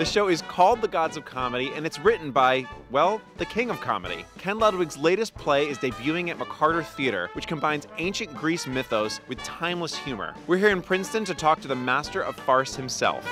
The show is called The Gods of Comedy, and it's written by, well, the king of comedy. Ken Ludwig's latest play is debuting at McCarter Theater, which combines ancient Greece mythos with timeless humor. We're here in Princeton to talk to the master of farce himself.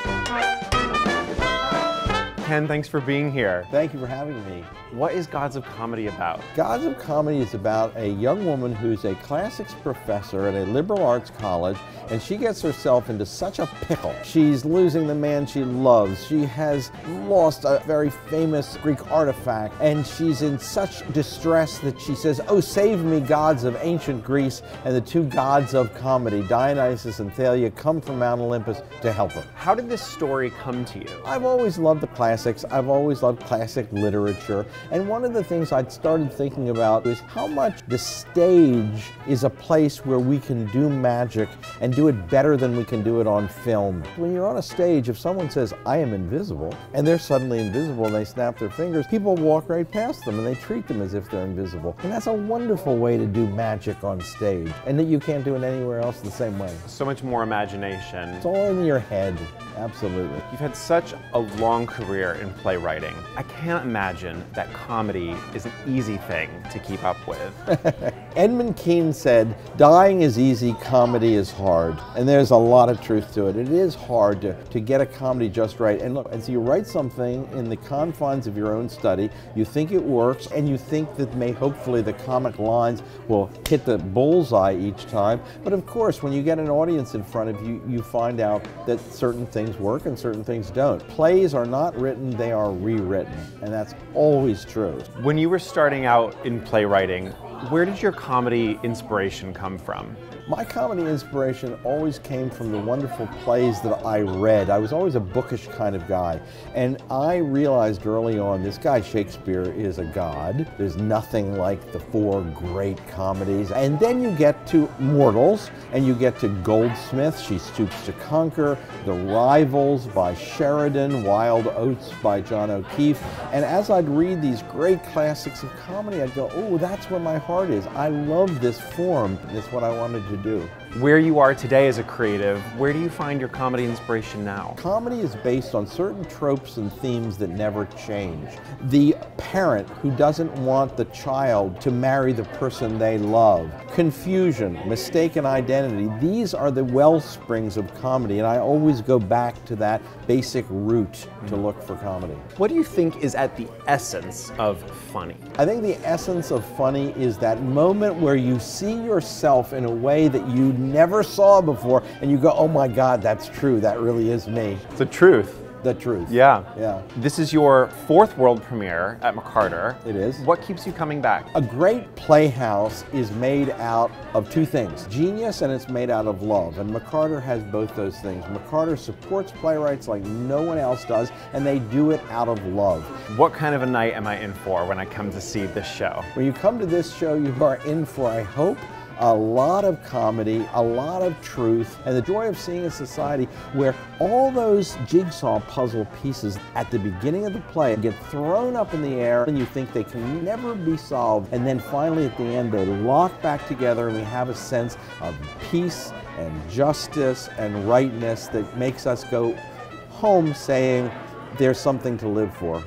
Ken, thanks for being here. Thank you for having me. What is Gods of Comedy about? Gods of Comedy is about a young woman who's a classics professor at a liberal arts college, and she gets herself into such a pickle. She's losing the man she loves. She has lost a very famous Greek artifact, and she's in such distress that she says, Oh, save me, gods of ancient Greece, and the two gods of comedy, Dionysus and Thalia, come from Mount Olympus to help her. How did this story come to you? I've always loved the classics. I've always loved classic literature. And one of the things I'd started thinking about is how much the stage is a place where we can do magic and do it better than we can do it on film. When you're on a stage, if someone says, I am invisible, and they're suddenly invisible and they snap their fingers, people walk right past them and they treat them as if they're invisible. And that's a wonderful way to do magic on stage, and that you can't do it anywhere else the same way. So much more imagination. It's all in your head, absolutely. You've had such a long career in playwriting. I can't imagine that comedy is an easy thing to keep up with. Edmund Kean said, dying is easy, comedy is hard. And there's a lot of truth to it. It is hard to, to get a comedy just right. And look, and so you write something in the confines of your own study, you think it works, and you think that may hopefully the comic lines will hit the bullseye each time. But of course, when you get an audience in front of you, you find out that certain things work and certain things don't. Plays are not written, they are rewritten. And that's always true. When you were starting out in playwriting, where did your comedy inspiration come from? My comedy inspiration always came from the wonderful plays that I read. I was always a bookish kind of guy. And I realized early on this guy Shakespeare is a god. There's nothing like the four great comedies. And then you get to Molière and you get to Goldsmith, She Stoops to Conquer, The Rivals by Sheridan, Wild Oats by John O'Keeffe. And as I'd read these great classics of comedy, I'd go, oh, that's where my heart is. I love this form. It's what I wanted to do. Where you are today as a creative, where do you find your comedy inspiration now? Comedy is based on certain tropes and themes that never change. The parent who doesn't want the child to marry the person they love, confusion, mistaken identity, these are the well springs of comedy, and I always go back to that basic root to hmm. look for comedy. What do you think is at the essence of funny? I think the essence of funny is that moment where you see yourself in a way that you never saw before and you go, oh my God, that's true. That really is me. The truth. The truth. Yeah. Yeah. This is your fourth world premiere at McCarter. It is. What keeps you coming back? A great playhouse is made out of two things genius and it's made out of love. And McCarter has both those things. McCarter supports playwrights like no one else does, and they do it out of love. What kind of a night am I in for when I come to see this show? When you come to this show, you are in for, I hope, a lot of comedy, a lot of truth, and the joy of seeing a society where all those jigsaw puzzle pieces at the beginning of the play get thrown up in the air and you think they can never be solved. And then finally at the end, they lock back together and we have a sense of peace and justice and rightness that makes us go home saying, there's something to live for.